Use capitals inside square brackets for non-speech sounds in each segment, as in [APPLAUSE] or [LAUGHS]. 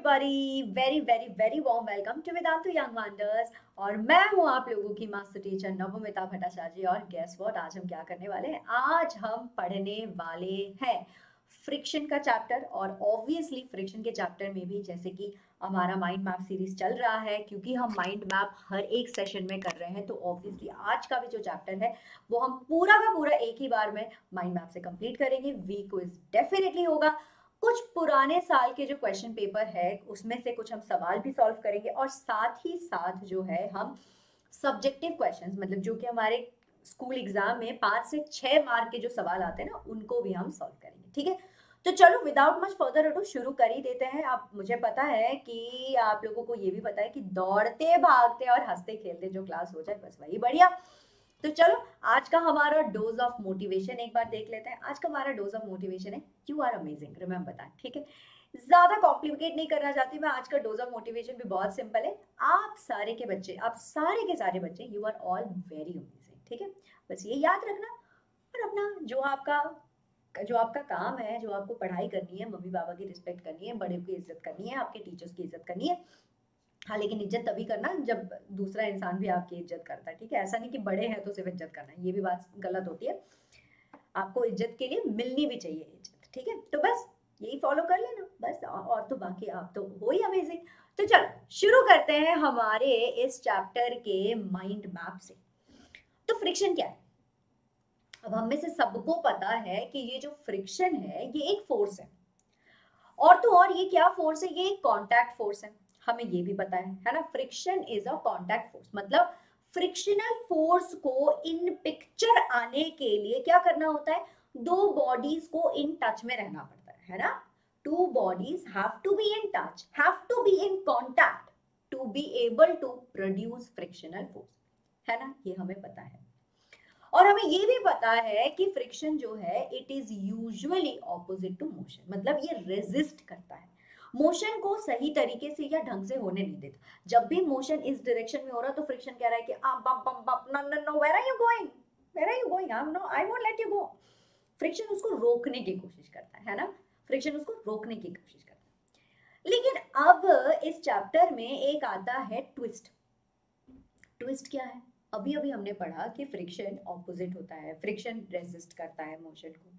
everybody, very very very warm welcome to Vedantu Young Wonders. और मैं हूँ आप लोगों की मास्टर टीचर नवमिता भट्टाचार्य और गेस व्हाट आज हम क्या करने वाले हैं? आज हम पढ़ने वाले हैं फ्रिक्शन का चैप्टर और ऑब्वियसली फ्रिक्शन के चैप्टर में भी जैसे कि हमारा माइंड मैप सीरीज़ चल रहा है क्योंकि हम माइंड मैप हर एक सेशन में कर रहे हैं तो ऑब्वियसली आज का भी जो चैप्टर है वो हम पूरा का पूरा एक ही बार में माइंड मैप से कंप्लीट करेंगे वीक क्विज डेफिनेटली होगा। कुछ पुराने साल के जो क्वेश्चन पेपर है, उसमें से कुछ हम सवाल भी सॉल्व करेंगे और साथ ही साथ जो है हम सब्जेक्टिव क्वेश्चंस मतलब जो कि हमारे स्कूल एग्ज़ाम में पाँच से छह मार्क के जो सवाल आते हैं ना, उनको भी हम सॉल्व करेंगे, ठीक है? तो चलो विदाउट मच फर्दर अडू शुरू कर ही देते हैं। आप, मुझे पता है कि आप लोगों को ये भी पता है कि दौड़ते भागते और हँसते खेलते जो क्लास हो जाए, बस वही बढ़िया। तो चलो, आज का हमारा डोज ऑफ़ मोटिवेशन एक बार देख लेते हैं। आज का हमारा डोज ऑफ़ मोटिवेशन है you are amazing remember that ठीक है? ज़्यादा कॉम्प्लिकेट नहीं करना चाहती मैं, आज का डोज ऑफ़ मोटिवेशन भी बहुत सिंपल है। आप सारे के बच्चे, आप सारे के सारे बच्चे you are all very amazing ठीक है? बस ये याद रखना और अपना जो आपका जो आपका काम है, जो आपको पढ़ाई करनी है मम्मी पापा की रिस्पेक्ट करनी है, बड़े की इज़्ज़त करनी है, आपके टीचर्स की इज़्ज़त करनी है हाँ लेकिन इज़्ज़त तभी करना जब दूसरा इंसान भी आपकी इज़्ज़त करता है, ठीक है? ऐसा नहीं कि बड़े हैं तो सिर्फ़ इज़्ज़त करना है, ये भी बात गलत होती है। आपको इज़्ज़त के लिए मिलनी भी चाहिए इज़्ज़त, ठीक है? तो बस यही फॉलो कर लेना, बस और तो बाकी आप तो हो ही अमेजिंग तो चलो, शुरू करते हैं हमारे इस चैप्टर के माइंड मैप से। तो फ्रिक्शन क्या है? अब हम में से सबको पता है कि ये जो फ्रिक्शन है, ये एक फोर्स है। और तो और ये क्या फोर्स है? ये एक कॉन्टैक्ट फोर्स है। हमें ये भी पता है है ना? Friction is a contact force मतलब फ्रिक्शनल फोर्स को इन पिक्चर आने के लिए क्या करना होता है? दो बॉडीज को इन टच में रहना पड़ता है है ना? Two bodies have to be in touch have to be in contact to be able to produce frictional force है ना? ये हमें पता है। और हमें ये भी पता है कि फ्रिक्शन जो है it is usually opposite to motion मतलब ये रेजिस्ट करता है। मोशन को सही तरीके से या ढंग से होने नहीं देता। जब भी मोशन इस डायरेक्शन में हो रहा तो फ्रिक्शन कह रहा है कि बम बम बम no no no where are you going where are you going I know I won't let you go friction उसको रोकने की कोशिश करता है ना? फ्रिक्शन उसको रोकने की कोशिश करता है। लेकिन अब इस चैप्टर में एक आता है ट्विस्ट ट्विस्ट क्या है? अभी अभी हमने पढ़ा कि फ्रिक्शन ऑपोजिट होता है फ्रिक्शन रेजिस्ट करता है मोशन को।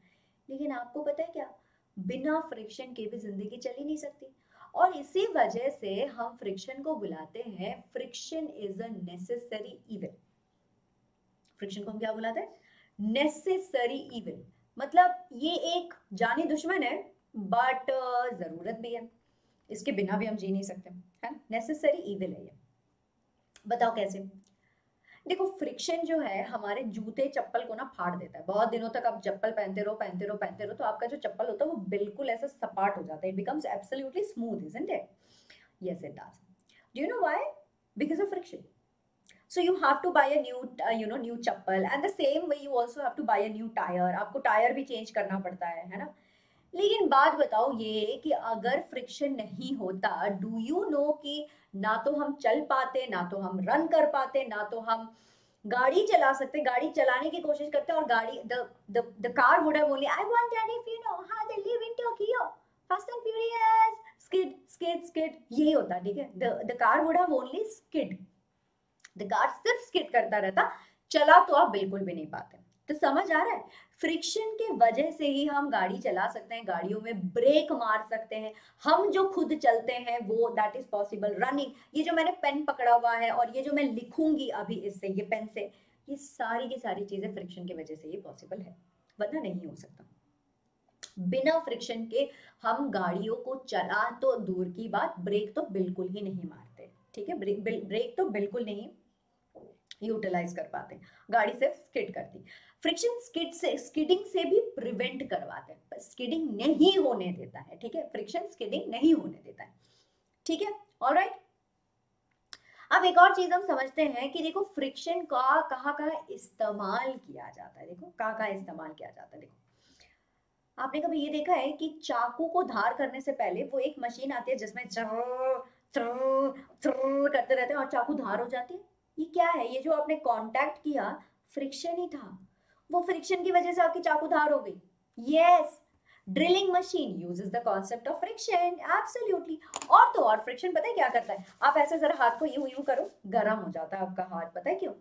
लेकिन आपको पता है क्या? बिना फ्रिक्शन के भी ज़िंदगी चल नहीं सकती। और इसी वजह से हम फ्रिक्शन को बुलाते हैं। Friction is a necessary evil friction को हम क्या बुलाते हैं? नेसेसरी इविल मतलब ये एक जानी दुश्मन है बट ज़रूरत भी है। इसके बिना भी हम जी नहीं सकते, है नेसेसरी इविल है ये। बताओ कैसे? देखो फ्रिक्शन जो है हमारे जूते चप्पल को ना फाड़ देता है। बहुत दिनों तक आप चप्पल पहनते रहो पहनते रहो पहनते रहो तो आपका जो चप्पल होता है वो बिल्कुल ऐसा सपाट हो जाता है। It becomes absolutely smooth isn't it yes it does do you know why because of friction so you have to buy a new uh, you know new chappal and the same way you also have to a new tire. आपको tyre भी change करना पड़ता है है ना? लेकिन बात बताओ ये कि अगर फ्रिक्शन नहीं होता डू यू नो कि ना तो हम चल पाते, ना तो हम रन कर पाते, ना तो हम गाड़ी चला सकते, गाड़ी चलाने की कोशिश करते और गाड़ी the the the car would have only I want daddy if you know how they live in Tokyo fast and furious skid skid skid यही होता, ठीक है? The the car would have only skid the car सिर्फ़ skid करता रहता, चला तो आप बिल्कुल भी नहीं पाते। तो समझ आ रहा है? फ्रिक्शन के वजह से ही हम गाड़ी चला सकते हैं, गाड़ियों में ब्रेक मार सकते हैं। हम जो खुद चलते हैं, वो दैट इज़ पॉसिबल रनिंग ये जो मैंने पेन पकड़ा हुआ है और ये जो मैं लिखूँगी अभी इससे, ये पेन से, ये सारी की सारी चीज़ें फ्रिक्शन की वजह से ही पॉसिबल है। वरना नहीं हो सकता। बिना फ्रिक्शन के हम गाड़ियों को चला तो दूर की बात ब्रेक तो बिल्कुल ही नहीं मारते। ठीक है? ब्रेक तो बिल्कुल नहीं यूटिलाइज कर पाते हैं। गाड़ी सिर्फ़ स्किड करती। फ्रिक्शन स्किड से स्किडिंग से भी प्रिवेंट करवाते हैं। स्किडिंग नहीं होने देता है ठीक है? फ्रिक्शन स्किडिंग नहीं होने देता है ठीक है? और राइट अब एक और चीज़ हम समझते हैं कि देखो फ्रिक्शन का कहाँ कहाँ इस्तेमाल किया जाता है। देखो कहाँ कहाँ इस्तेमाल किया जाता है देखो। आपने कभी ये देखा है कि चाकू को धार करने से पहले वो एक मशीन आती है जिसमें चर, चर, चर करते रहते हैं और चाकू धार हो जाती है? ये क्या है? ये जो आपने कांटेक्ट किया फ्रिक्शन ही था। वो फ्रिक्शन की वजह से आपकी चाकू धार हो गई। Yes drilling machine uses the concept of friction absolutely और तो और फ्रिक्शन पता है क्या करता है? आप ऐसे जरा हाथ को यूँ यूँ करो, गर्म हो जाता है आपका हाथ, पता है क्यों?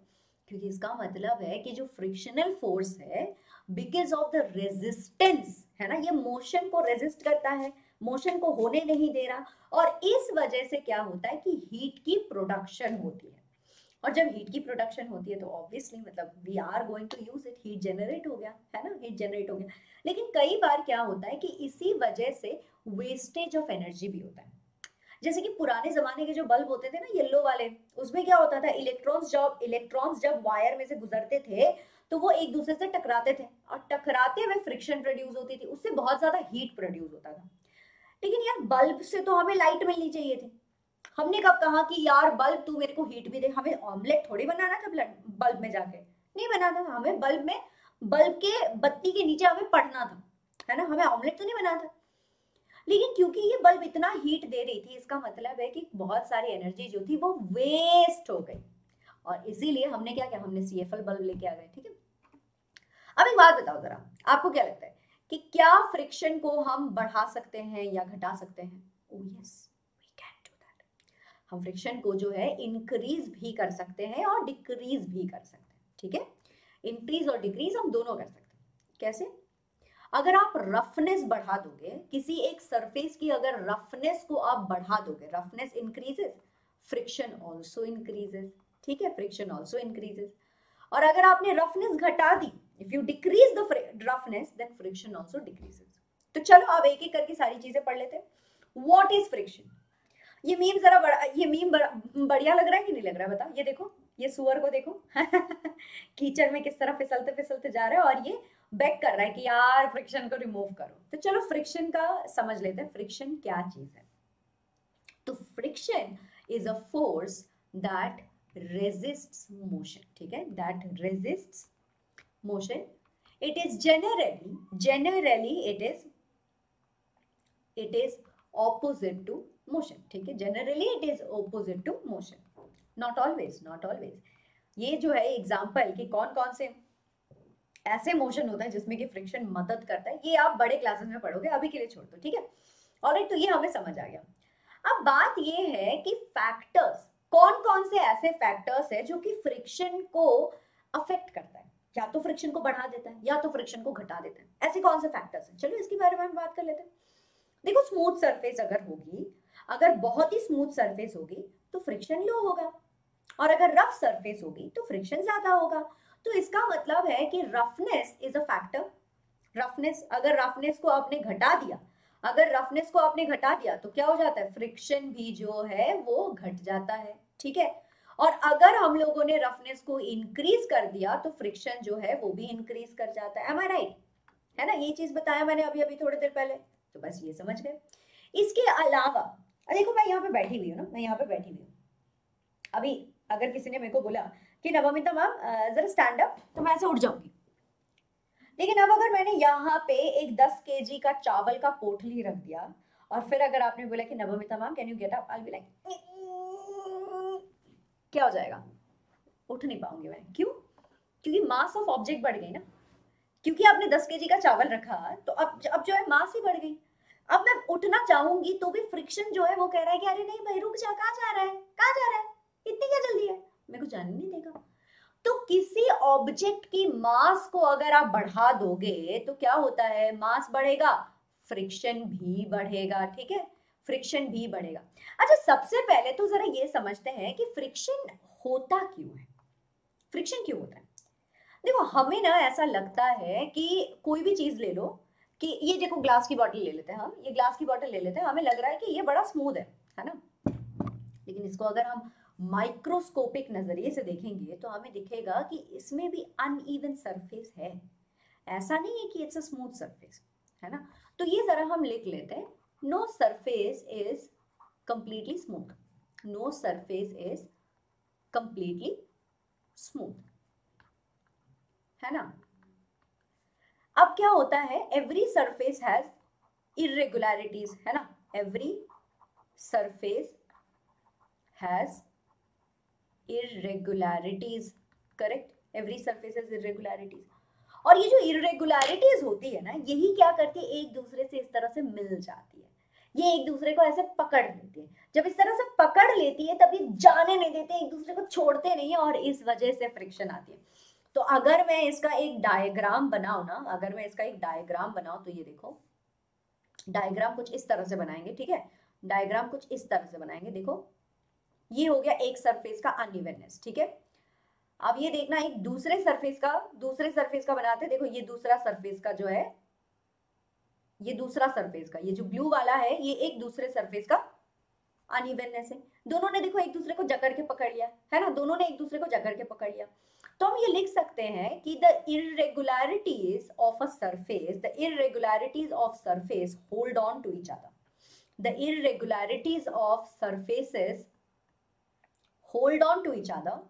क्योंकि इसका मतलब है कि जो फ्रिक्शनल फोर्स है बिकॉज़ ऑफ़ द रेजिस्टेंस है ना? ये मोशन को रेजिस्ट करता है मोशन को होने नहीं दे रहा। और इस वजह से क्या होता है कि हीट की प्रोडक्शन होती है। और जब हीट की प्रोडक्शन होती है तो ऑब्वियसली मतलब we are going to use it heat generate हो गया, है ना? हीट जनरेट हो गया। लेकिन कई बार क्या होता है कि इसी वजह से वेस्टेज ऑफ़ एनर्जी भी होता है। जैसे कि पुराने जमाने के जो बल्ब होते थे ना येलो वाले, उसमें क्या होता था? इलेक्ट्रॉन्स जब इलेक्ट्रॉन्स जब वायर में से गुजरते थे तो वो एक दूसरे से टकराते थे। और टकराते हुए फ्रिक्शन प्रोड्यूस होती थी, उससे बहुत ज़्यादा हीट प्रोड्यूस होता था। लेकिन यार बल्ब से तो हमें लाइट मिलनी चाहिए थी। हमने कब कहा कि यार बल्ब तू मेरे को हीट भी दे? हमें ऑमलेट थोड़ी बनाना था बल्ब में जाके। नहीं बनाना था हमें बल्ब में बल्ब के बत्ती के नीचे हमें पढ़ना था है ना? हमें ऑमलेट तो नहीं बनाना था। लेकिन क्योंकि ये बल्ब इतना हीट दे रही थी इसका मतलब है कि बहुत सारी एनर्जी जो थी वो वेस्ट हो गई। और इसीलिए हमने क्या किया? हमने सी बल्ब लेके आ गए ठीक है? अब एक बात बताओ जरा आपको क्या लगता है कि क्या फ्रिक्शन को हम बढ़ा सकते हैं या घटा सकते हैं? Oh, yes, हम फ्रिक्शन को जो है इंक्रीज भी कर सकते हैं और डिक्रीज भी कर सकते हैं, ठीक है? इंक्रीज और डिक्रीज हम दोनों कर सकते हैं। कैसे? अगर आप रफनेस बढ़ा दोगे, किसी एक सरफेस की अगर रफनेस को आप बढ़ा दोगे roughness increases friction also increases ठीक है? फ्रिक्शन ऑल्सो इंक्रीजेस और अगर आपने रफनेस घटा दी if you decrease the roughness then friction also decreases तो चलो, अब एक एक करके सारी चीज़ें पढ़ लेते हैं। वॉट इज़ फ्रिक्शन ये मीम जरा बड़ा, ये मीम बढ़िया लग रहा है कि नहीं लग रहा है? बता ये देखो, ये सुअर को देखो। [LAUGHS] कीचड़ में किस तरह फिसलते फिसलते जा रहा है और ये बैक कर रहा है कि यार फ्रिक्शन को रिमूव करो। तो चलो फ्रिक्शन का समझ लेते हैं फ्रिक्शन क्या चीज़ है। तो friction is a force that resists motion ठीक है? That resist motion it is generally generally it is it is opposite to motion. ठीक है? Generally, it is opposite to motion. Not always not always. ये जो है example कि कौन कौन से ऐसे मोशन होता है जिसमें कि फ्रिक्शन मदद करता है, ये आप बड़े क्लासेस में पढ़ोगे, अभी के लिए छोड़ दो, ठीक है? और तो ये हमें समझ आ गया। अब बात ये है कि फैक्टर्स कौन कौन से ऐसे फैक्टर्स है जो कि फ्रिक्शन को अफेक्ट करता है? या तो फ्रिक्शन को बढ़ा देता है, या तो फ्रिक्शन को घटा देता है। ऐसे कौन से फैक्टर्स हैं? चलो इसके बारे में हम बात कर लेते हैं। देखो स्मूथ सरफेस अगर होगी अगर बहुत ही स्मूथ सरफेस होगी तो फ्रिक्शन लो होगा। और अगर रफ सरफेस होगी तो फ्रिक्शन ज़्यादा होगा। तो इसका मतलब है कि roughness is a factor roughness अगर रफनेस को आपने घटा दिया, अगर रफनेस को आपने घटा दिया तो क्या हो जाता है? फ्रिक्शन भी जो है, वो घट जाता है। ठीक है? और अगर हम लोगों ने रफनेस को इंक्रीज कर दिया तो फ्रिक्शन जो है, वो भी इंक्रीज कर जाता है। एम आई राइट है ना? ये चीज़ बताया मैंने अभी अभी थोड़ी देर पहले। तो बस ये समझ गए। इसके अलावा देखो, मैं यहाँ पे बैठी हुई हूँ ना, मैं यहाँ पे बैठी हुई हूँ। अभी अगर किसी ने मेरे को बोला कि नवमिता मैम जरा स्टैंड अप तो मैं ऐसे उठ जाऊँगी। लेकिन अब अगर मैंने यहाँ पे एक दस के का चावल का पोटली रख दिया, और फिर अगर आपने बोला कि Navmita ma'am can you get up I be like क्या हो जाएगा? उठ नहीं पाऊँगी मैं। क्यों? क्योंकि मास ऑफ़ ऑब्जेक्ट बढ़ गई ना। क्योंकि आपने दस के का चावल रखा तो अब अब जो है मास ही बढ़ गई। अब मैं उठना चाहूँगी तो भी फ्रिक्शन जो है वो कह रहा है कि अरे नहीं भाई, रुक जा, कहा जा रहा है? कहा जा रहा है? इतनी क्या जल्दी है? मेरे को जाने नहीं देगा। तो किसी ऑब्जेक्ट की मास को अगर आप बढ़ा दोगे तो क्या होता है? मास बढ़ेगा फ्रिक्शन भी बढ़ेगा, ठीक है? फ्रिक्शन भी बढ़ेगा। अच्छा सबसे पहले तो जरा ये समझते हैं कि फ्रिक्शन होता क्यों है? फ्रिक्शन क्यों होता है? देखो, हमें ना ऐसा लगता है कि कोई भी चीज़ ले लो कि ये देखो ग्लास की बॉटल ले लेते हैं हम, ये ग्लास की बॉटल ले लेते हैं, हमें लग रहा है कि ये बड़ा स्मूथ है है ना? लेकिन इसको अगर हम माइक्रोस्कोपिक नज़रिए से देखेंगे तो हमें दिखेगा कि इसमें भी अनइवन सरफेस है। ऐसा नहीं है कि इट्स अ स्मूथ सरफेस है ना? तो ये जरा हम लिख लेते हैं no surface is completely smooth. No surface is completely smooth. है ना? अब क्या होता है? एवरी सरफेस हैज़ इरेगुलरिटीज है ना? Every surface has irregularities, correct? Every surface has irregularities. और ये जो इरेगुलरिटीज होती है ना, यही क्या करती है? एक दूसरे से इस तरह से मिल जाती है। ये एक दूसरे को ऐसे पकड़ लेती है। जब इस तरह से पकड़ लेती है तब ये जाने नहीं देते, एक दूसरे को छोड़ते नहीं है और इस वजह से फ्रिक्शन आती है। तो अगर मैं इसका एक डायग्राम बनाऊ ना, अगर मैं इसका एक डायग्राम बनाऊ तो ये देखो डायग्राम कुछ इस तरह से बनाएँगे, ठीक है? डायग्राम कुछ इस तरह से बनाएँगे, देखो। ये हो गया एक सरफेस का अनइवननेस ठीक है? अब ये देखना, एक दूसरे सरफेस का, दूसरे सरफेस का बनाते, देखो ये दूसरा सरफेस का जो है, ये दूसरा सरफेस का, ये जो ब्लू वाला है, ये एक दूसरे सरफेस का अनइवननेस है। दोनों ने देखो एक दूसरे को जकड़ के पकड़ लिया, है ना? दोनों ने एक दूसरे को जकड़ के पकड़ लिया। तो हम ये लिख सकते हैं कि the irregularities of a surface the irregularities of surface hold on to each other the irregularities of surfaces hold on to each other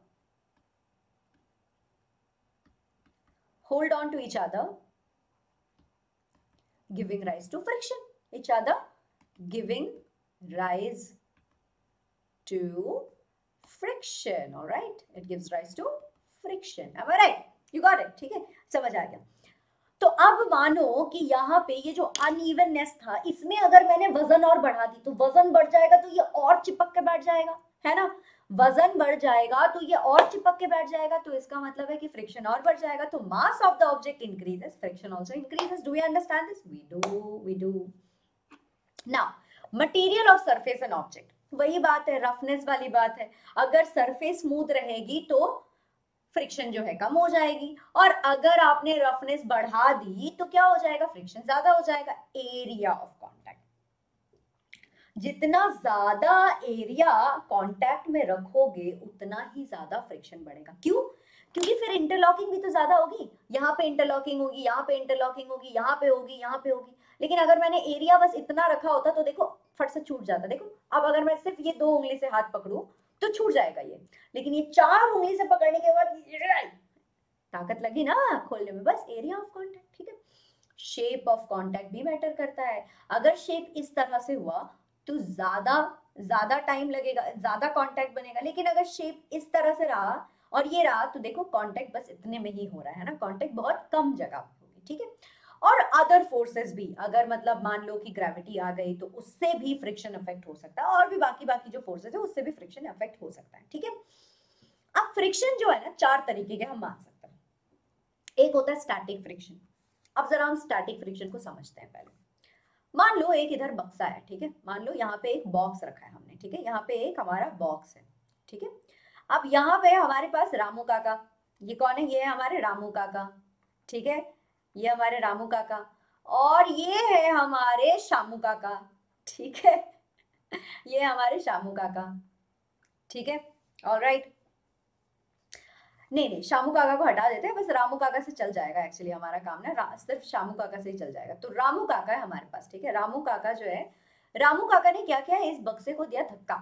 hold on to each other, giving rise to friction. Each other giving rise to friction, all right? It gives rise to friction. Am i right? You got it, ठीक है? समझ आ गया। तो अब मानो कि यहाँ पे ये जो अनइवननेस था, इसमें अगर मैंने वज़न और बढ़ा दी तो वज़न बढ़ जाएगा तो ये और चिपक के बैठ जाएगा, है ना? वज़न बढ़ जाएगा तो ये और चिपक के बैठ जाएगा तो इसका मतलब है कि फ्रिक्शन और बढ़ जाएगा तो mass of the object increases friction also increases do you understand this we do we do now material of surface and object वही बात है रफनेस वाली बात है। अगर सरफेस स्मूथ रहेगी तो फ्रिक्शन जो है कम हो जाएगी। और अगर आपने रफनेस बढ़ा दी तो क्या हो जाएगा? फ्रिक्शन ज़्यादा हो जाएगा। एरिया ऑफ़ कॉन्टैक्ट जितना ज़्यादा एरिया कांटेक्ट में रखोगे, उतना ही ज़्यादा फ्रिक्शन बढ़ेगा। क्यों? क्योंकि फिर इंटरलॉकिंग भी तो ज़्यादा होगी। यहाँ पे इंटरलॉकिंग होगी, यहाँ पे इंटरलॉकिंग होगी, यहाँ पे होगी, यहाँ पे होगी। लेकिन अगर मैंने एरिया बस इतना रखा होता तो देखो फट से छूट जाता है। देखो, अब अगर मैं सिर्फ़ ये दो उंगली से हाथ पकड़ू तो छूट जाएगा ये। लेकिन ये चार उंगली से पकड़ने के बाद ताकत लगी ना खोलने में। बस एरिया ऑफ़ कॉन्टेक्ट ठीक है? शेप ऑफ़ कॉन्टेक्ट भी मैटर करता है। अगर शेप इस तरह से हुआ तो ज़्यादा ज़्यादा टाइम लगेगा, ज़्यादा कॉन्टेक्ट बनेगा। लेकिन अगर शेप इस तरह से रहा, और ये रहा तो देखो कॉन्टेक्ट बस इतने में ही हो रहा है ना? कॉन्टेक्ट बहुत कम जगह होगी, ठीक है? और अदर फोर्सेस भी। अगर मतलब मान लो कि ग्रेविटी आ गई तो उससे भी फ्रिक्शन इफ़ेक्ट हो सकता है और भी बाकी बाकी जो फोर्सेस है, उससे भी फ्रिक्शन इफ़ेक्ट हो सकता है, ठीक है? अब फ्रिक्शन जो है ना, चार तरीके के हम मान सकते हैं। एक होता है स्टैटिक फ्रिक्शन अब जरा हम स्टैटिक फ्रिक्शन को समझते हैं पहले। मान लो एक इधर बक्सा है, ठीक है? मान लो यहाँ पे एक बॉक्स रखा है हमने, ठीक है? यहाँ पे एक हमारा बॉक्स है, ठीक है? अब यहाँ पे हमारे पास रामू काका। ये कौन है? ये है हमारे रामू काका, ठीक है? ये हमारे रामू काका। और ये है हमारे शामू काका। ठीक है? ये हमारे शामू काका। ठीक है? ऑल राइट नहीं नहीं, शामू काका को हटा देते हैं, बस रामू काका से चल जाएगा एक्चुअली हमारा काम ना सिर्फ़ शामू काका से ही चल जाएगा। तो रामू काका है हमारे पास, ठीक है? रामू काका जो है, रामू काका ने क्या किया? इस बक्से को दिया धक्का।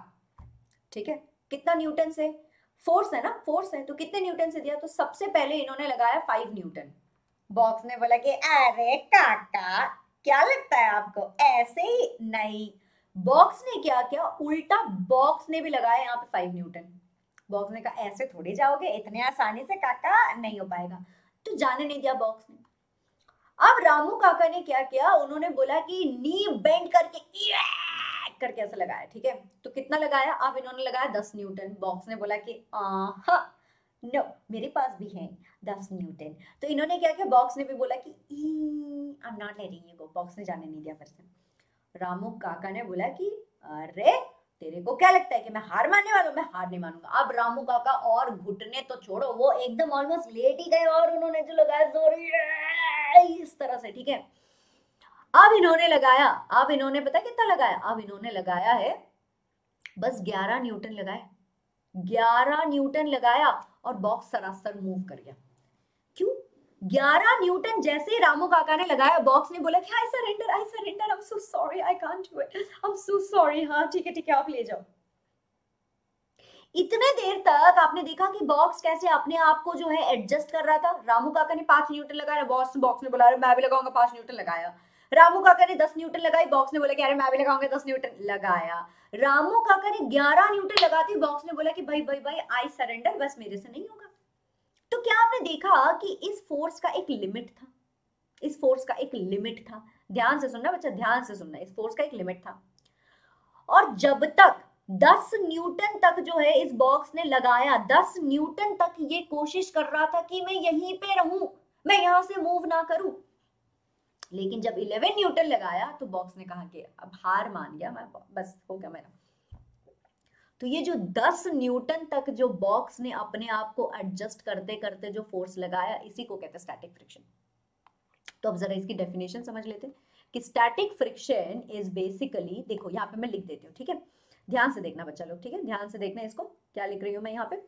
ठीक है? कितना न्यूटन से फोर्स है ना? फोर्स है तो कितने न्यूटन से दिया? तो सबसे पहले इन्होंने लगाया फाइव न्यूटन। बॉक्स ने बोला कि, अरे काका, क्या लगता है आपको? ऐसे ही नहीं। बॉक्स ने क्या किया? उल्टा बॉक्स ने भी लगाया यहाँ पे फाइव न्यूटन बॉक्स ने कहा, ऐसे थोड़ी जाओगे? इतने आसानी से काका नहीं हो पाएगा। तो जाने नहीं दिया बॉक्स ने। अब रामू काका ने क्या किया? उन्होंने बोला कि, नी बेंड करके करके ऐसा लगाया, ठीक है? तो कितना लगाया? अब इन्होंने लगाया दस न्यूटन बॉक्स ने बोला कि नो मेरे पास भी है। दस न्यूटन तो इन्होंने क्या किया? बॉक्स ने भी बोला कि I am not letting you go box ने जाने नहीं दिया फिर से। रामू काका ने बोला कि, अरे, तेरे को क्या लगता है कि मैं हार मानने वाला हूँ? मैं हार नहीं मानूँगा। अब रामू काका और घुटने तो छोड़ो। वो एकदम ऑलमोस्ट लेट ही गए और उन्होंने जो लगाया ज़ोर इस तरह से, ठीक है? अब इन्होंने लगाया, अब इन्होंने, पता कितना लगाया? अब इन्होंने लगाया है, बस 11 न्यूटन लगाए। ग्यारह न्यूटन लगाया और बॉक्स सरासर मूव कर गया। क्यों ग्यारह न्यूटन जैसे ही रामू काका ने लगाया बॉक्स ने बोला कि I surrender I surrender I am so sorry I can't do it I am so sorry हाँ ठीक है ठीक है, आप ले जाओ. इतने देर तक आपने देखा कि बॉक्स कैसे अपने आप को जो है एडजस्ट कर रहा था? रामू काका ने पाँच न्यूटन लगाया बॉक्स बॉक्स ने बोला मैं भी लगाऊँगा पाँच न्यूटन लगाया. रामू काका ने दस न्यूटन लगाई बॉक्स ने बोला कि, अरे, मैं भी लगाऊँगा दस न्यूटन लगाया. रामू काका ने ग्यारह न्यूटन लगाती बॉक्स ने बोला कि, भाई भाई भाई आई सरेंडर बस मेरे से नहीं होगा. तो क्या आपने देखा कि इस फोर्स का एक लिमिट था? इस फोर्स का एक लिमिट था। ध्यान से सुनना बच्चा, ध्यान से सुनना। इस फोर्स का एक लिमिट था। और जब तक 10 न्यूटन तक जो है इस बॉक्स ने लगाया 10 न्यूटन तक ये कोशिश कर रहा था कि मैं यहीं पे रहूँ, मैं यहाँ से मूव ना करूँ। लेकिन जब 11 न्यूटन लगाया तो बॉक्स ने कहा कि अब हार मान गया मैं, बस हो गया मेरा। तो ये जो 10 न्यूटन तक जो बॉक्स ने अपने आप को एडजस्ट करते करते जो फोर्स लगाया, इसी को कहते हैं स्टैटिक फ्रिक्शन तो अब जरा इसकी डेफिनेशन समझ लेते हैं कि स्टैटिक फ्रिक्शन इज़ बेसिकली देखो यहाँ पे मैं लिख देती हूँ, ठीक है? ध्यान से देखना बच्चा लोग, ठीक है? ध्यान से देखना इसको, क्या लिख रही हूँ मैं यहाँ पे?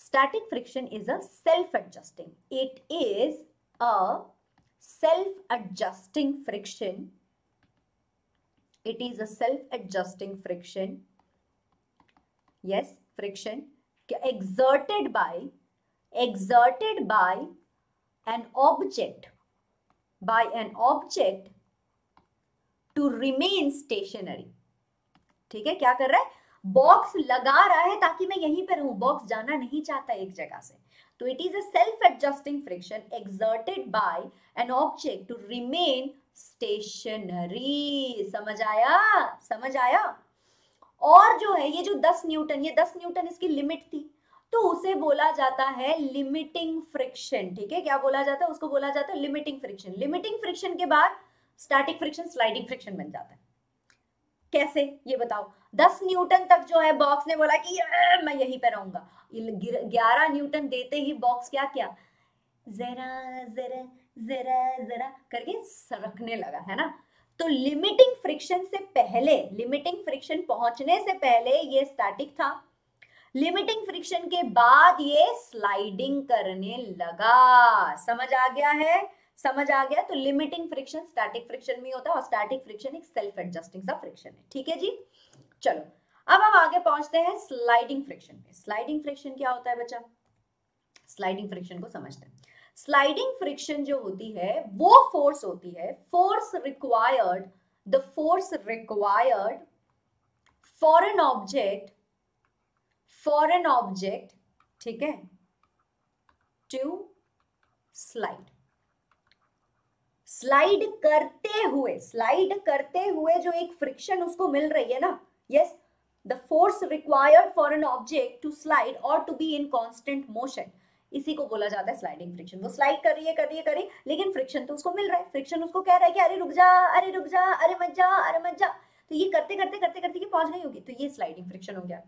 Static friction is a self adjusting it is a self adjusting friction it is a self adjusting friction. Yes, friction. Exerted by exerted by an object, by an object to remain stationary. ठीक है? क्या कर रहा है? Box लगा रहा है ताकि मैं यहीं पर रहूँ बॉक्स जाना नहीं चाहता एक जगह से। तो it is a self adjusting friction exerted by an object to remain stationary समझ आया? समझ आया? और जो है, ये जो 10 न्यूटन, ये 10 न्यूटन इसकी लिमिट थी तो उसे बोला जाता है लिमिटिंग फ्रिक्शन, ठीक है? क्या बोला जाता है? उसको बोला जाता है लिमिटिंग फ्रिक्शन। लिमिटिंग फ्रिक्शन के बाद स्टैटिक फ्रिक्शन स्लाइडिंग फ्रिक्शन बन जाता है। कैसे? ये बताओ। दस न्यूटन तक जो है बॉक्स ने बोला कि मैं यहीं पे रहूँगा। ग्यारह न्यूटन देते ही बॉक्स क्या क्या? जरा जरा जरा जरा करके सरकने लगा, है ना? तो लिमिटिंग फ्रिक्शन से पहले लिमिटिंग फ्रिक्शन पहुँचने से पहले ये स्टैटिक था। लिमिटिंग फ्रिक्शन के बाद ये स्लाइडिंग करने लगा। समझ आ गया है? समझ आ गया? तो लिमिटिंग फ्रिक्शन स्टैटिक फ्रिक्शन में होता है और स्टैटिक फ्रिक्शन एक सेल्फ एडजस्टिंग सा फ्रिक्शन है। ठीक है जी? चलो, अब हम आगे पहुँचते हैं स्लाइडिंग फ्रिक्शन पे। स्लाइडिंग फ्रिक्शन क्या होता है बच्चा? स्लाइडिंग फ्रिक्शन को समझते हैं। स्लाइडिंग फ्रिक्शन जो होती है, वो फोर्स होती है। Force required the force required for an object for an object ठीक है टू स्लाइड स्लाइड करते हुए स्लाइड करते हुए जो एक फ्रिक्शन उसको मिल रही है ना yes the force required for an object to slide और to be in constant motion इसी को बोला जाता है स्लाइडिंग फ्रिक्शन वो स्लाइड कर रही है, कर रही है, कर रही है, लेकिन फ्रिक्शन तो उसको मिल रहा है। फ्रिक्शन उसको कह रहा है कि अरे रुक जा, अरे रुक जा, अरे मत जा, अरे मत जा। तो ये करते करते करते करते पहुँच गई होगी। तो ये स्लाइडिंग फ्रिक्शन हो गया।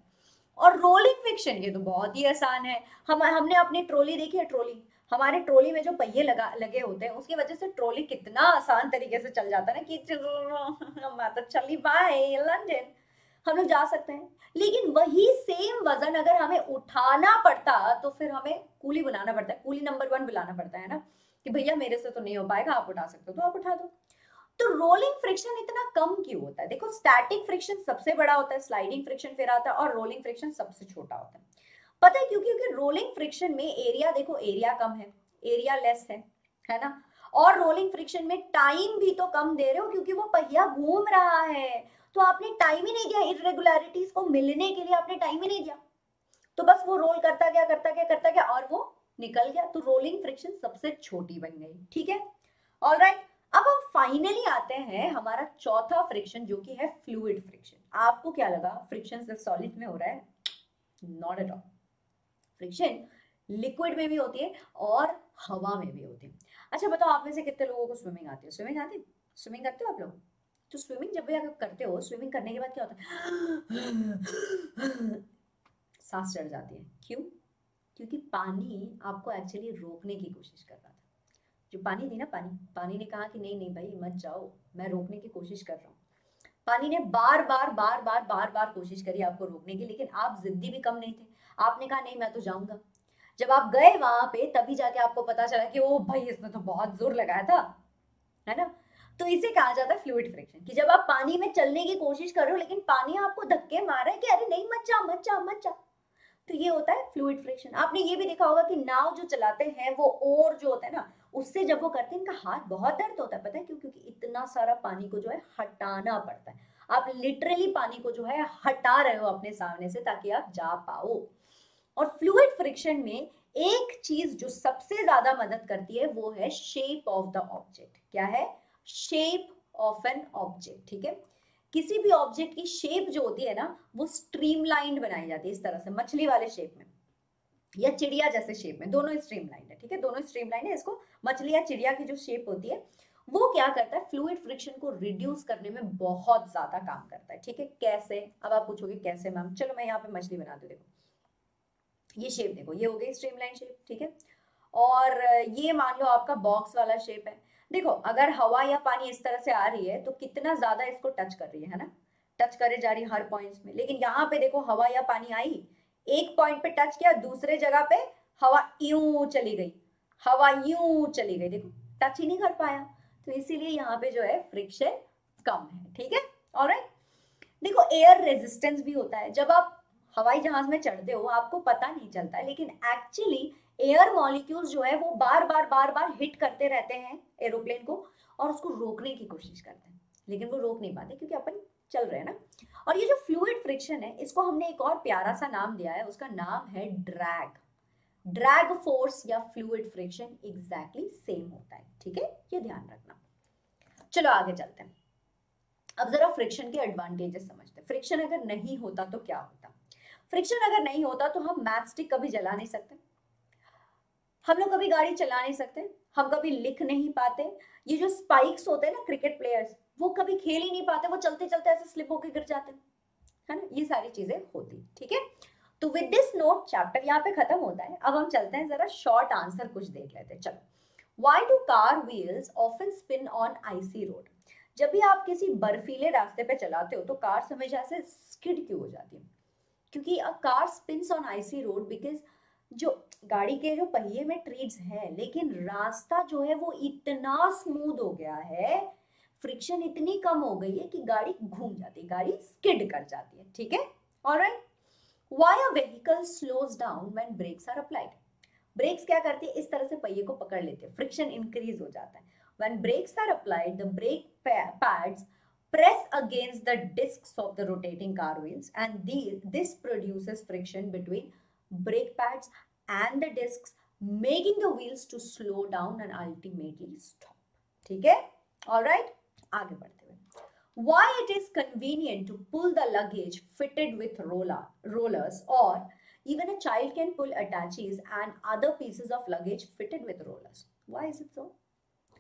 और रोलिंग फ्रिक्शन ये तो बहुत ही आसान है। हम, हमने अपनी ट्रोली देखी है ट्रोली हमारे ट्रोली में जो पहिए लगा, लगे होते हैं, उसकी वजह से ट्रोली कितना आसान तरीके से चल जाता है ना कि मैं तो चली बाय लंदन हम लोग जा सकते हैं। लेकिन वही सेम वज़न अगर हमें उठाना पड़ता तो फिर हमें कूली बुलाना पड़ता है। कूली नंबर वन बुलाना पड़ता है ना, कि भैया मेरे से तो नहीं हो पाएगा, आप उठा सकते हो तो आप उठा दो। तो रोलिंग फ्रिक्शन इतना कम क्यों होता है? देखो स्टैटिक फ्रिक्शन सबसे बड़ा होता है स्लाइडिंग फ्रिक्शन फिर आता है, और रोलिंग फ्रिक्शन सबसे छोटा होता है। पता है क्योंकि क्योंकि रोलिंग फ्रिक्शन में एरिया देखो एरिया कम है एरिया लेस है है ना? और रोलिंग फ्रिक्शन में टाइम भी तो कम दे रहे हो, क्योंकि वो पहिया घूम रहा है। तो आपने टाइम ही नहीं दिया इरेगुलरिटीज को मिलने के लिए, आपने टाइम ही नहीं दिया। तो बस वो रोल करता गया करता गया करता गया और वो निकल गया। तो रोलिंग फ्रिक्शन सबसे छोटी बन गई, ठीक है? ऑल राइट अब हम फाइनली आते हैं हमारा चौथा फ्रिक्शन जो कि है फ्लूइड फ्रिक्शन आपको क्या लगा? फ्रिक्शन सिर्फ़ सॉलिड में हो रहा है? Not at all friction liquid में भी होती है और हवा में भी होती है। अच्छा बताओ, आप में से कितने लोगों को स्विमिंग आती है? स्विमिंग आती? है स्विमिंग करते हो आप लोग? तो स्विमिंग जब भी आप करते हो स्विमिंग करने के बाद क्या होता है? सांस चढ़ जाती है। क्यों? क्योंकि पानी आपको एक्चुअली रोकने की कोशिश कर रहा था। जो पानी थी ना पानी पानी ने कहा कि नहीं नहीं भाई, मत जाओ, मैं रोकने की कोशिश कर रहा हूँ। पानी ने बार बार बार बार बार बार कोशिश करी आपको रोकने की, लेकिन आप जिद्दी भी कम नहीं थे। आपने कहा, नहीं, मैं तो जाऊँगा। जब आप गए वहाँ पे, तभी जाके आपको पता चला कि, ओ भाई, इसने तो बहुत ज़ोर लगाया था। है ना? तो इसे कहा जाता है फ्लूड फ्रिक्शन कि जब आप पानी में चलने की कोशिश कर रहे हो, लेकिन पानी आपको धक्के मार रहा है कि अरे नहीं, मत जा मत जा मत जा। तो ये होता है फ्लूड फ्रिक्शन आपने ये भी देखा होगा कि नाव जो चलाते हैं, वो और जो होता है ना, उससे जब वो करते हैं, इनका हाथ बहुत दर्द होता है। पता है क्यों? क्योंकि इतना सारा पानी को जो है हटाना पड़ता है। आप लिटरली पानी को जो है हटा रहे हो अपने सामने से, ताकि आप जा पाओ। और फ्लूड फ्रिक्शन में एक चीज़ जो सबसे ज़्यादा मदद करती है, वो है शेप ऑफ़ द ऑब्जेक्ट क्या है? शेप ऑफ़ एन ऑब्जेक्ट ठीक है? किसी भी ऑब्जेक्ट की शेप जो होती है ना, वो स्ट्रीमलाइंड बनाई जाती है इस तरह से, मछली वाले शेप में या चिड़िया जैसे शेप में, दोनों स्ट्रीमलाइन है, ठीक है? दोनों स्ट्रीमलाइन है, इसको मछली या चिड़िया की जो शेप होती है, वो क्या करता है फ्लूड फ्रिक्शन को रिड्यूस करने में बहुत ज़्यादा काम करता है, ठीक है? कैसे? अब आप पूछोगे, कैसे मैम? चलो मैं यहाँ पे मछली बना दू देखो। ये शेप देखो, ये हो गई स्ट्रीमलाइन शेप ठीक है? और ये मान लो आपका बॉक्स वाला शेप है देखो, अगर हवा या पानी इस तरह से आ रही है तो कितना ज़्यादा इसको टच कर रही है ना? टच करे जा रही हर पॉइंट्स में। लेकिन यहाँ पे देखो, हवा या पानी आई, एक पॉइंट पे टच किया, दूसरे जगह पे हवा यूँ चली गई। हवा यूँ चली गई। देखो टच ही नहीं कर पाया। तो इसीलिए यहाँ पे जो है फ्रिक्शन कम है, ठीक है? और देखो एयर रेजिस्टेंस भी होता है। जब आप हवाई जहाज़ में चढ़ते हो, आपको पता नहीं चलता, लेकिन एक्चुअली एयर मॉलिक्यूल्स जो है वो बार बार बार बार हिट करते रहते हैं एरोप्लेन को और उसको रोकने की कोशिश करते हैं। लेकिन वो रोक नहीं पाते क्योंकि अपन चल रहे हैं ना। और ये जो फ्लूड फ्रिक्शन है, इसको हमने एक और प्यारा सा नाम दिया है, उसका नाम है ड्रैग ड्रैग फोर्स या फ्लूड फ्रिक्शन एग्जैक्टली सेम होता है, ठीक है? ये ध्यान रखना। चलो आगे चलते हैं। अब जरा फ्रिक्शन के एडवांटेजेस समझते हैं। फ्रिक्शन अगर नहीं होता तो क्या होता? फ्रिक्शन अगर नहीं होता तो हम मैथ स्टिक कभी जला नहीं सकते। हम लोग कभी गाड़ी चला नहीं सकते, हम कभी लिख नहीं पाते। ये जो स्पाइक्स होते हैं ना क्रिकेट प्लेयर्स वो कभी खेल ही नहीं पाते, वो चलते चलते ऐसे स्लिप होकर गिर जाते है। ना? ये सारी चीज़ें होती, ठीक है? तो विद दिस नोट चैप्टर यहाँ पे खत्म होता है। अब हम चलते हैं, जरा शॉर्ट आंसर कुछ देख लेते हैं। चलो। Why do car wheels often spin on icy road जब भी आप किसी बर्फीले रास्ते पे चलाते हो तो कार हमेशा से स्किड क्यों हो जाती है? क्योंकि a car spins on icy road because जो गाड़ी के जो पहिए में ट्रीड्स है लेकिन रास्ता जो है वो इतना स्मूथ हो गया है फ्रिक्शन इतनी कम हो गई है कि गाड़ी घूम जाती है गाड़ी स्किड कर जाती है ठीक है? Alright why a vehicle slows down when brakes are applied brakes क्या करती है? इस तरह से पहिए को पकड़ लेते हैं फ्रिक्शन इंक्रीज हो जाता है। When brakes are applied the brake pads press against the discs of the rotating car wheels and the, this friction between brake pads and the discs making the wheels to slow down and ultimately stop ठीक है all right आगे बढ़ते हुए why it is convenient to pull the luggage fitted with roller rollers or even a child can pull attaches and other pieces of luggage fitted with rollers why is it so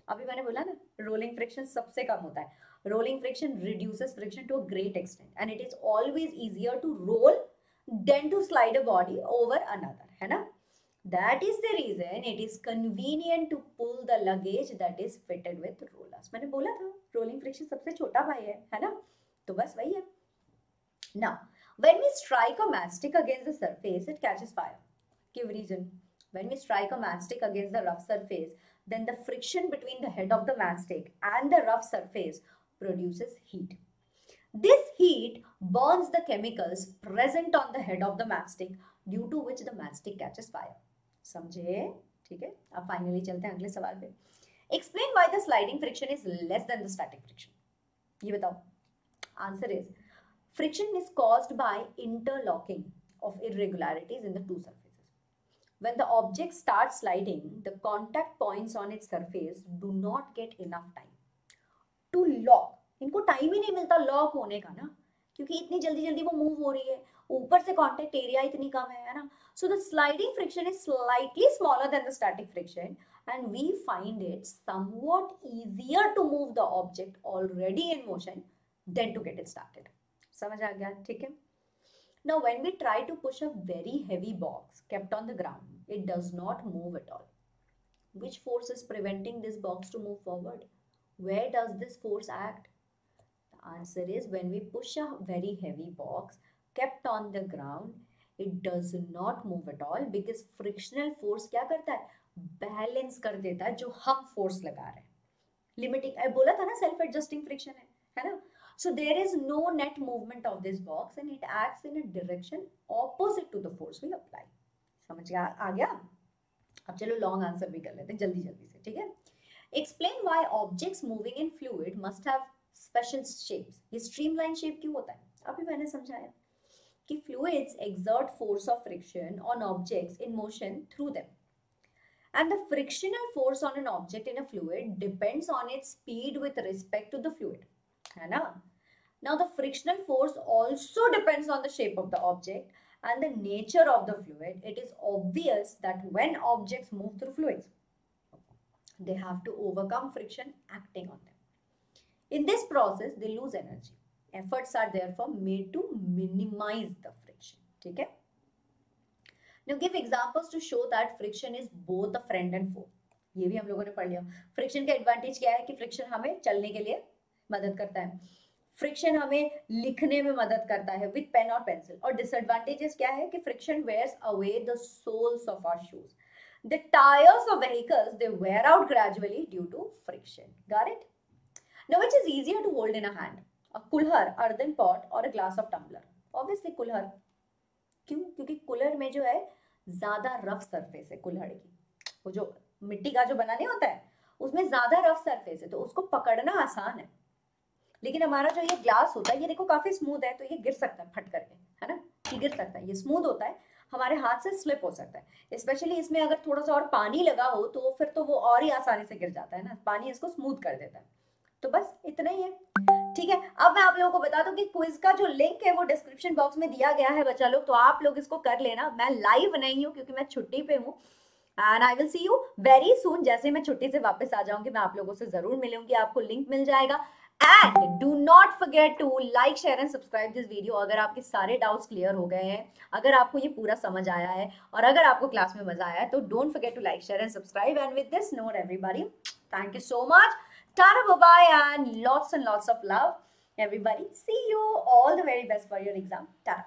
अभी मैंने बोला ना rolling friction सबसे कम होता है rolling friction reduces friction to a great extent and it is always easier to roll than to slide a body over another है ना That is the reason it is convenient to pull the luggage that is fitted with rollers. मैंने बोला था rolling friction सबसे छोटा भाई है है ना तो बस वही है Now, when we strike a matchstick against the surface, it catches fire. Give reason. When we strike a matchstick against the rough surface, then the friction between the head of the matchstick and the rough surface produces heat. This heat burns the chemicals present on the head of the matchstick due to which the matchstick catches fire. समझे? ठीक है? अब finally चलते हैं अगले सवाल पे। Explain why the sliding friction is less than the static friction ये बताओ। Answer is friction is caused by interlocking of irregularities in the two surfaces. When the object starts sliding, the contact points on its surface do not get enough time to lock. इनको time ही नहीं मिलता lock होने का ना क्योंकि इतनी जल्दी जल्दी वो मूव हो रही है। ऊपर से कॉन्टेक्ट एरिया इतनी कम है ना so the sliding friction is slightly smaller than the static friction and we find it somewhat easier to move the object already in motion than to get it started समझ आ गया ठीक है now when we try to push a very heavy box kept on the ground it does not move at all which force is preventing this box to move forward where does this force act the answer is when we push a very heavy box kept on the ground, it does not move at all because frictional force क्या करता है? Balance कर देता है जो हम force लगा रहे हैं। लिमिटिंग बोला था ना सेल्फ एडजस्टिंग फ्रिक्शन है है ना? So there is no net movement of this box and it acts in a direction opposite to the force we apply. समझ गया? आ गया? अब चलो लॉन्ग आंसर भी कर लेते हैं जल्दी जल्दी से, ठीक है? Explain why objects moving in fluid must have special shapes ये स्ट्रीमलाइन शेप क्यों होता है? अभी मैंने समझाया। कि fluids exert force of friction on objects in motion through them. And the frictional force on an object in a fluid depends on its speed with respect to the fluid. है ना? Now the frictional force also depends on the shape of the object and the nature of the fluid. It is obvious that when objects move through fluids, they have to overcome friction acting on them. In this process, they lose energy. Efforts are therefore made to minimize the friction. ठीक है? Now give examples to show that friction is both a friend and foe. ये भी हम लोगों ने पढ़ लिया friction का एडवांटेज क्या है कि फ्रिक्शन हमें चलने के लिए मदद करता है फ्रिक्शन हमें लिखने में मदद करता है विथ पेन और पेंसिल और डिसएडवांटेजेस क्या है कि friction wears away the soles of our shoes The tires of vehicles, they wear out gradually due to friction. Got it? Now, which is easier to hold in a hand? A kulhar, earthen pot or a glass of tumbler? Obviously, kulhar. क्यों? क्योंकि cooler में जो है ज़्यादा rough surface है कुल्हड़ की। वो जो मिट्टी का जो बना नहीं होता है उसमें ज़्यादा रफ सरफेस है तो उसको पकड़ना आसान है। लेकिन हमारा जो ये ग्लास होता है ये देखो काफ़ी स्मूथ है तो ये गिर सकता है फट करके है ना? ये गिर सकता है ये स्मूथ होता है हमारे हाथ से स्लिप हो सकता है। स्पेशली इसमें अगर थोड़ा सा और पानी लगा हो तो फिर तो वो और ही आसानी से गिर जाता है ना? पानी इसको स्मूथ कर देता है। तो बस इतना ही है। ठीक है, अब मैं आप लोगों को बता दूँ कि क्विज का जो लिंक है वो डिस्क्रिप्शन बॉक्स में दिया गया है बच्चा लोग तो आप लोग इसको कर लेना। मैं लाइव नहीं हूँ क्योंकि मैं छुट्टी पे हूँ। And I will see you very soon जैसे मैं छुट्टी से वापस आ जाऊँगी, मैं आप लोगों से ज़रूर मिलूँगी, आपको लिंक मिल जाएगा। And do not forget to like share and subscribe this video अगर आपके सारे डाउट्स क्लियर हो गए हैं, अगर आपको ये पूरा समझ आया है, और अगर आपको क्लास में मज़ा आया है तो don't forget to like share and subscribe and with this note everybody thank you so much Tara bye bye and lots and lots of love everybody. See you all the very best for your exam. Tara